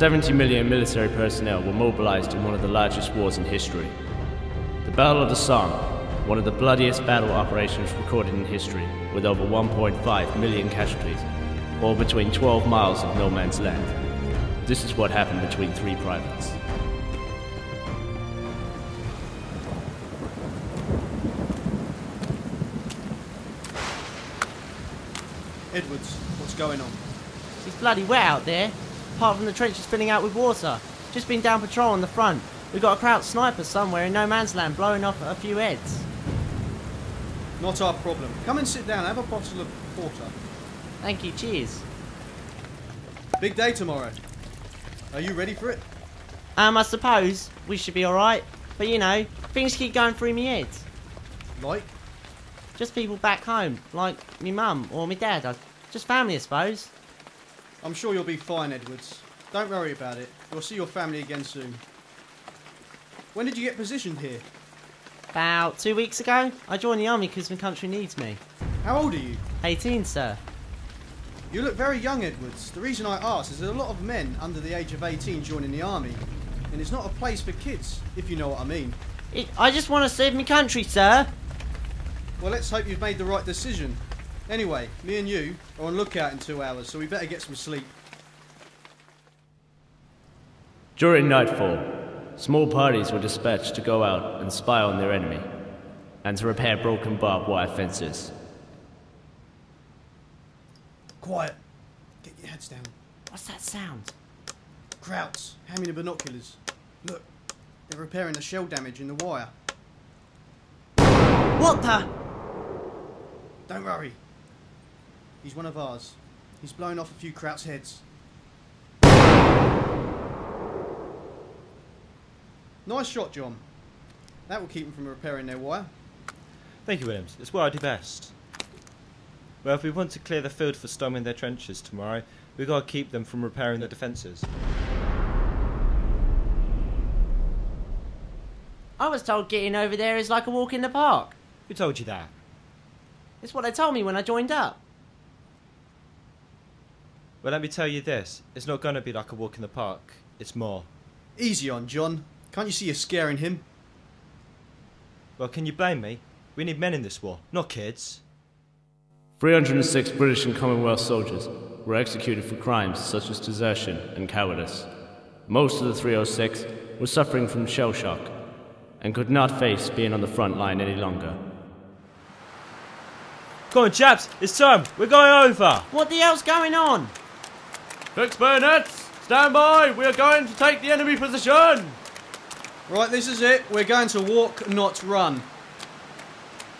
70 million military personnel were mobilized in one of the largest wars in history. The Battle of the Somme, one of the bloodiest battle operations recorded in history, with over 1.5 million casualties, all between 12 miles of no man's land. This is what happened between three privates. Edwards, what's going on? It's bloody wet out there. Apart from the trenches filling out with water. Just been down patrol on the front. We've got a Kraut sniper somewhere in no man's land blowing off a few heads. Not our problem. Come and sit down, have a bottle of porter. Thank you, cheers. Big day tomorrow. Are you ready for it? Um, I suppose we should be alright. But you know, things keep going through me head. Like? Just people back home, like me mum or me dad. Just family, I suppose. I'm sure you'll be fine, Edwards. Don't worry about it. You'll see your family again soon. When did you get positioned here? About two weeks ago, I joined the army because my country needs me. How old are you? 18, sir. You look very young, Edwards. The reason I ask is there's a lot of men under the age of 18 joining the army, and it's not a place for kids, if you know what I mean. It, I just want to save my country, sir. Well, let's hope you've made the right decision. Anyway, me and you are on lookout in two hours, so we better get some sleep. During nightfall, small parties were dispatched to go out and spy on their enemy, and to repair broken barbed wire fences. Quiet. Get your heads down. What's that sound? Krauts, hand me the binoculars. Look, they're repairing the shell damage in the wire. What the? Don't worry. He's one of ours. He's blown off a few Krauts' heads. Nice shot, John. That will keep them from repairing their wire. Thank you, Williams. It's what I do best. Well, if we want to clear the field for storming their trenches tomorrow, we've got to keep them from repairing the defences. I was told getting over there is like a walk in the park. Who told you that? It's what they told me when I joined up. Well, let me tell you this. It's not going to be like a walk in the park. It's more. Easy on John. Can't you see you're scaring him? Well, can you blame me? We need men in this war, not kids. 306 British and Commonwealth soldiers were executed for crimes such as desertion and cowardice. Most of the 306 were suffering from shell shock and could not face being on the front line any longer. Come on, chaps, it's time. We're going over. What the hell's going on? Fix bayonets! Stand by! We are going to take the enemy position! Right, this is it. We're going to walk, not run.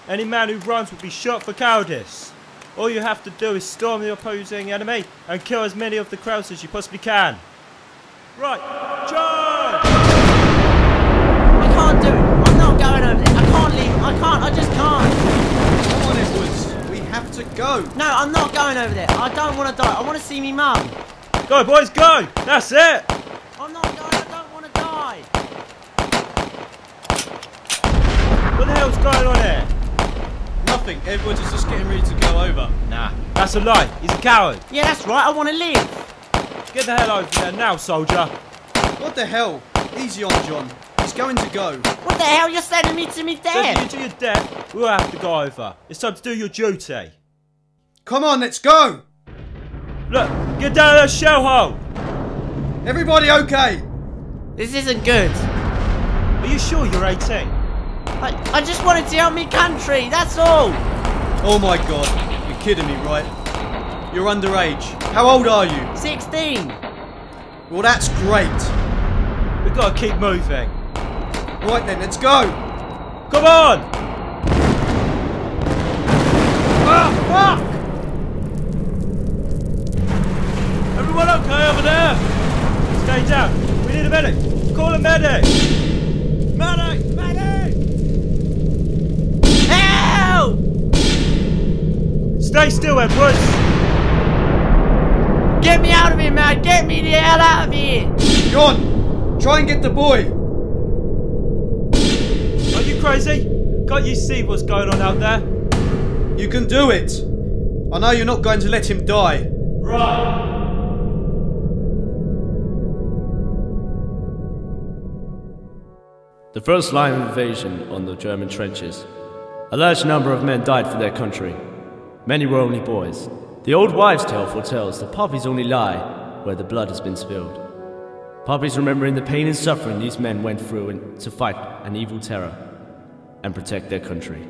Any man who runs will be shot for cowardice. All you have to do is storm the opposing enemy and kill as many of the Krauts as you possibly can. Right, charge! I can't do it. I'm not going over there. I can't leave. I can't. I just can't. Come on, Edwards. We have to go. No, I'm not going over there. I don't want to die. I want to see me mum. Go, boys, go! That's it! I'm not going. I don't want to die. What the hell's going on here? Nothing. Edwards is just getting ready to go over. Nah, that's a lie. He's a coward. Yeah, that's right. I want to live. Get the hell over there now, soldier. What the hell? Easy on John. He's going to go. What the hell? You're sending me to me Sending you death. to your death, we'll have to go over. It's time to do your duty. Come on, let's go. Look, get down that shell hole! Everybody okay? This isn't good. Are you sure you're 18? I, I just wanted to help me country. That's all. Oh my god. You're kidding me, right? You're underage. How old are you? 16. Well, that's great. We've got to keep moving. Right then, let's go. Come on! still at Edwards! Get me out of here, man! Get me the hell out of here! John! Try and get the boy! Are you crazy? Can't you see what's going on out there? You can do it! I know you're not going to let him die. Right. The First Line invasion on the German trenches. A large number of men died for their country. Many were only boys. The old wives' tale foretells that poppies only lie where the blood has been spilled. Poppies remembering the pain and suffering these men went through to fight an evil terror and protect their country.